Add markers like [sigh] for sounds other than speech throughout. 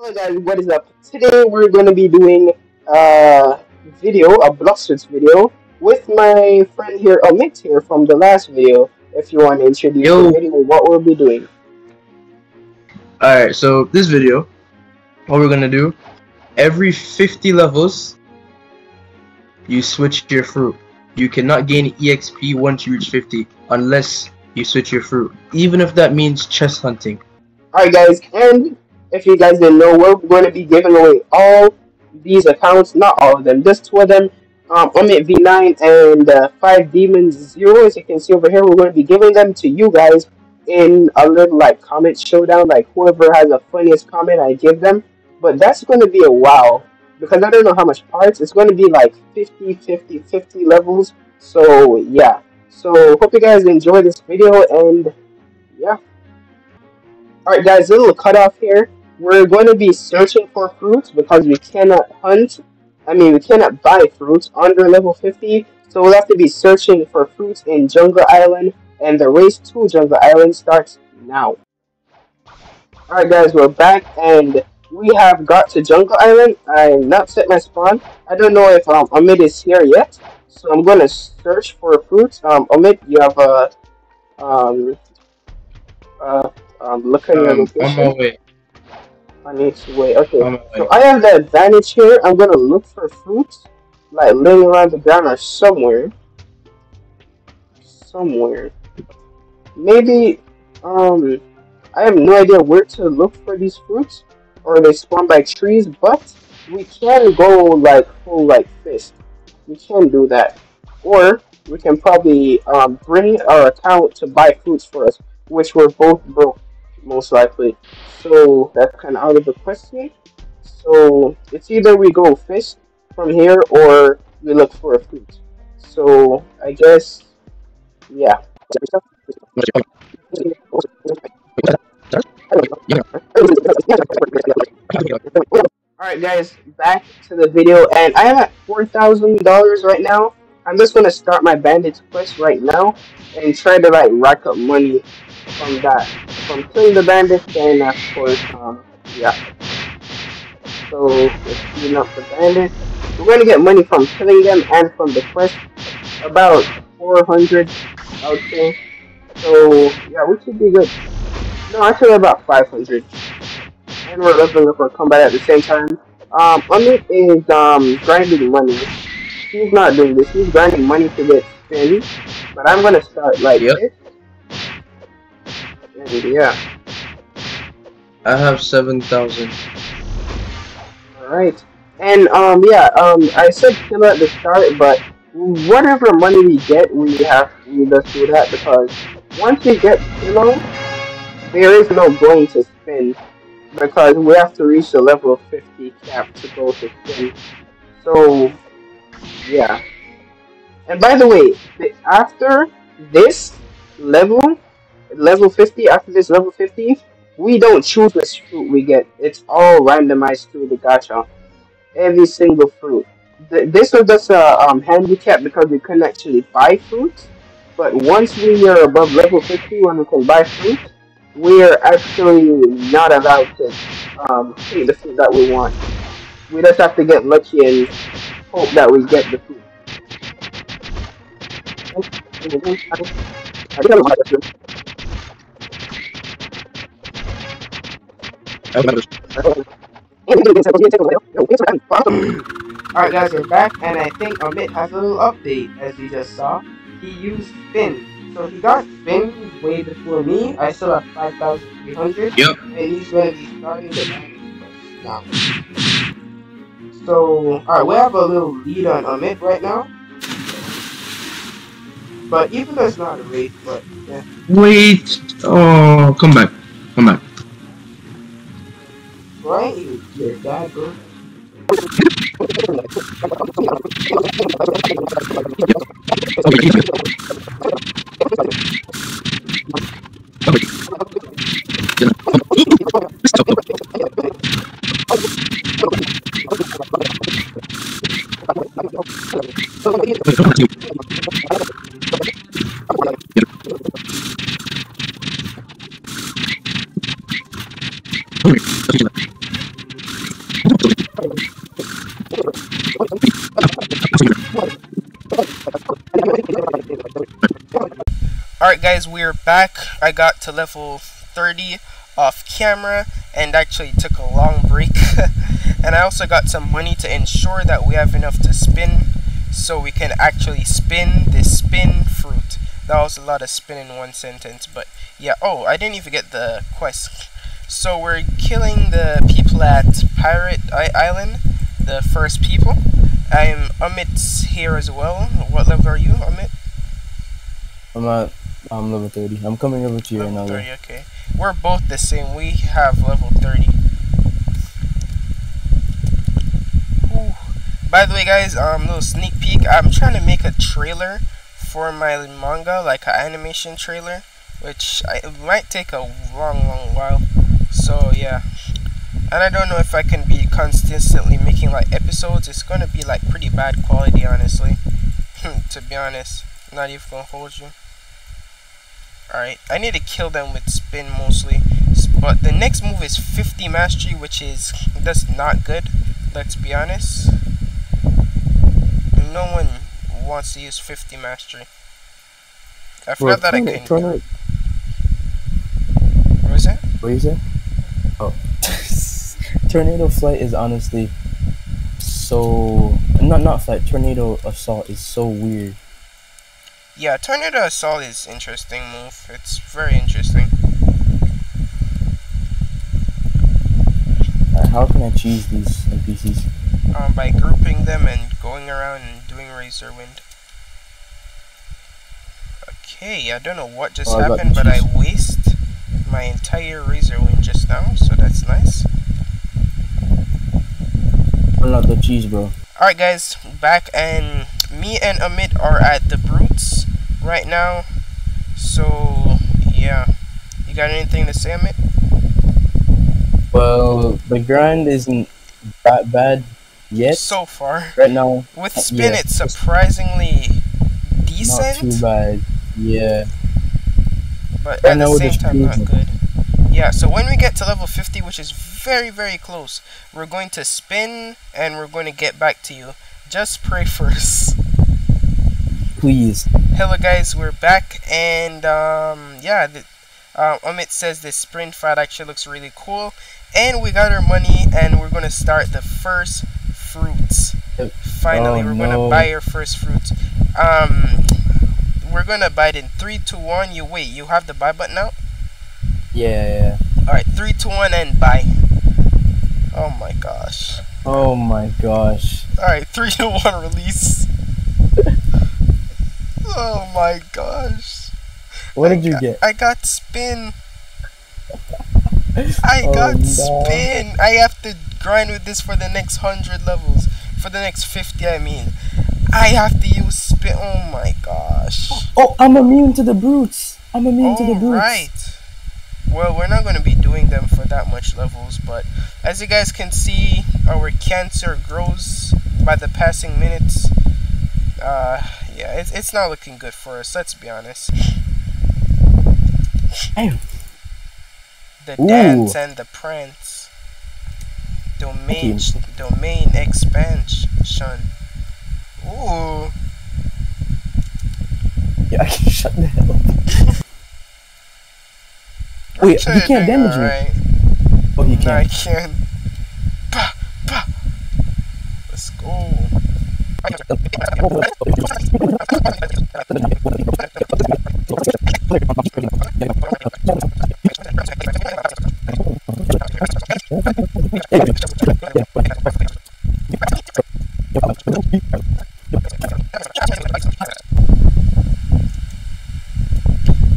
Hello guys, what is up? Today we're going to be doing a video, a Blox Fruits video, with my friend here, Amit here from the last video. If you want to introduce Yo. the video, what we'll be doing. Alright, so this video, what we're gonna do, every 50 levels, you switch your fruit. You cannot gain EXP once you reach 50, unless you switch your fruit. Even if that means chest hunting. Alright guys, and if you guys didn't know, we're going to be giving away all these accounts, not all of them, just two of them. Um, Amit V9 and uh, 5 Demons Zero, as you can see over here, we're going to be giving them to you guys in a little like comment showdown. Like whoever has the funniest comment, I give them. But that's going to be a wow because I don't know how much parts. It's going to be like 50, 50, 50 levels. So yeah. So hope you guys enjoy this video and yeah. Alright guys, a little cutoff here. We're going to be searching for fruits because we cannot hunt. I mean, we cannot buy fruits under level 50. So we'll have to be searching for fruits in Jungle Island. And the race to Jungle Island starts now. Alright guys, we're back and we have got to Jungle Island. I have not set my spawn. I don't know if um, Amit is here yet. So I'm going to search for fruits. Um, Amit, you have a... Um, uh, um, look at your Um, location. on my need to wait. Okay. On. So I have the advantage here. I'm gonna look for fruits, like laying around the ground or somewhere. Somewhere. Maybe, um, I have no idea where to look for these fruits, or they spawn by trees. But we can go like full like fist. We can do that, or we can probably um bring our account to buy fruits for us, which we're both broke most likely. So that's kind of out of the question. So it's either we go fish from here or we look for a fruit. So I guess, yeah. Alright guys, back to the video and I am at $4,000 right now. I'm just gonna start my bandit quest right now and try to like rack up money from that. From killing the bandits and of course, um, yeah. So clean up the bandits. We're gonna get money from killing them and from the quest. About 400, I would say. So yeah, we should be good. No, actually about 500. And we're leveling up our combat at the same time. Um, Amit is um grinding money. He's not doing this. He's grinding money to get spins. But I'm gonna start like Yep. this. Yeah. I have 7,000. Alright. And um yeah, um I said kill at the start, but whatever money we get we have we just do that because once we get kilo, there is no going to spin because we have to reach the level of fifty cap to go to spin. So yeah. And by the way, after this level level fifty, after this level fifty, we don't choose which fruit we get. It's all randomized through the gacha. Every single fruit. Th- this was just a um, handicap because we couldn't actually buy fruit. But once we are above level 50 when we can buy fruit, we are actually not allowed to um, take the fruit that we want. We just have to get lucky and hope that we get the fruit. Alright guys, we're back and I think Amit has a little update as you just saw. He used Finn. So he got Finn way before me. I still have 5,300. Yep. And he's going to be starting the now. So, alright, we have a little lead on Amit right now. But even though it's not a race, but yeah. Wait! Oh, come back. Come back right? Yeah, that girl. Thank you. Alright guys, we're back. I got to level 30 off camera and actually took a long break. [laughs] and I also got some money to ensure that we have enough to spin so we can actually spin this spin fruit. That was a lot of spin in one sentence, but yeah. Oh, I didn't even get the quest. So we're killing the people at Pirate Island, the first people. I'm Amit's here as well. What level are you, Amit? I'm at I'm level 30. I'm coming over to you level right now. 30, okay. We're both the same. We have level 30. Ooh. By the way, guys, um, little sneak peek. I'm trying to make a trailer for my manga, like an animation trailer, which I, it might take a long, long while. So yeah, and I don't know if I can be consistently making like episodes. It's gonna be like pretty bad quality, honestly. [laughs] to be honest, not even gonna hold you. Alright, I need to kill them with spin mostly. But the next move is 50 mastery, which is that's not good. Let's be honest. No one wants to use 50 mastery. I forgot that I can. Tornado, What was that? what you say? Oh. [laughs] tornado flight is honestly so not not flight. Tornado assault is so weird. Yeah, Tornado Assault is interesting move. It's very interesting. Uh, how can I cheese these NPCs? Um, by grouping them and going around and doing Razor Wind. Okay, I don't know what just Oh, happened, but I waste my entire Razor Wind just now, so that's nice. Unlock the cheese, bro. Alright guys, back and me and Amit are at the Brutes right now. So, yeah. You got anything to say, Amit? Well, the grind isn't that bad yet. So far. Right now, With spin, yeah, it's surprisingly decent. not too bad. Yeah. but Right at the same time not good. Yeah, so when we get to level 50, which is very, very close, we're going to spin and we're going to get back to you. Just pray first. [laughs] Please. Hello guys, we're back and um, yeah, the, uh, Amit says this sprint fight actually looks really cool. And we got our money and we're going to start the first fruits. Finally, Oh, we're going to buy our first fruits. Um, we're going to buy it in 3, 2, 1. You wait, you have the buy button out? Yeah. Alright, 3, 2, 1, and buy. Oh my gosh. Oh my gosh. Alright, [laughs] 3, 2, 1, release. [laughs] oh my gosh. What I did you got- get? I got spin. [laughs] I Oh, got no. spin. I have to grind with this for the next 100 levels. For the next 50, I mean. I have to use spin. Oh my gosh. Oh, I'm immune to the brutes. I'm immune to the brutes. Alright. Well, we're not going to be doing them for that much levels, but as you guys can see, our cancer grows by the passing minutes. Uh, yeah, it's, it's not looking good for us, let's be honest. Damn. The Ooh. dance and the prince. Domain, domain expansion. Ooh. Yeah, [laughs] I can shut the hell up. Wait, I'm can't damage me. alright. Oh, he No, I can. can't. Pa, pa. Let's go.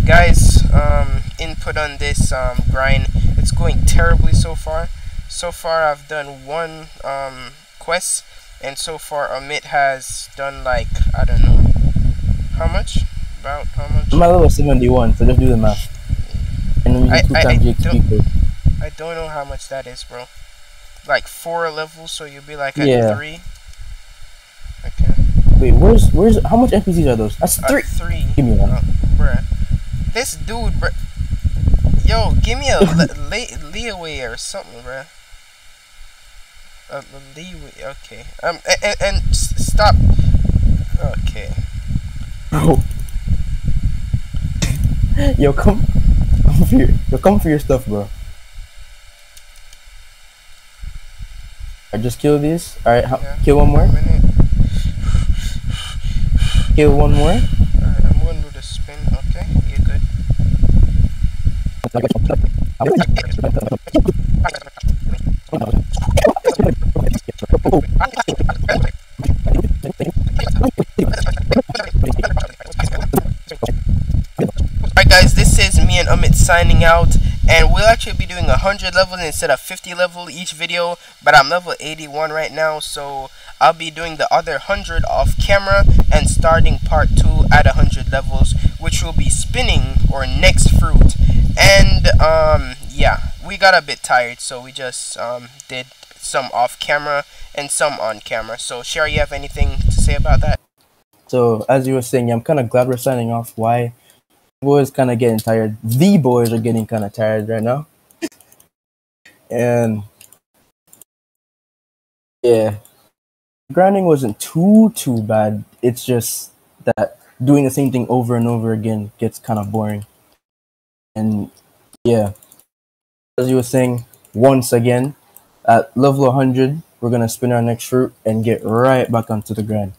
Guys, um, input on this um, grind. It's going terribly so far. So far, I've done one um, quest, and so far, Amit has done like I don't know how much. About how much? I'm at level 71, so just do the math. And then we I- two I- times I code. I don't know how much that is, bro. Like four levels, so you'll be like at Yeah. three. Okay. Wait, where's where's how much NPCs are those? That's At three. three. Give me one. Oh, bruh. This dude, bruh. Yo, give me a [laughs] le- leeway or something, bruh. Leeway, okay. Um, and, and, and stop. Okay. Oh, [laughs] Yo, come, come for your, yo, come for your stuff, bro. I just kill these. All right, Yeah. kill one more. Kill one more. Alright, I'm going to do the spin. Okay, you're good. [laughs] [laughs] Alright guys, this is me and Amit signing out and we'll actually be doing 100 levels instead of 50 level each video but I'm level 81 right now so I'll be doing the other 100 off camera and starting part 2 at 100 levels which will be spinning or next fruit. And um yeah we got a bit tired so we just um did some off camera and some on camera so Sherry you have anything to say about that So as you were saying, I'm kind of glad we're signing off. Why? Boys kind of getting tired. The boys are getting kind of tired right now. And yeah, grinding wasn't too too bad. It's just that doing the same thing over and over again gets kind of boring. And yeah, as you were saying, once again at level 100, we're gonna spin our next fruit and get right back onto the grind.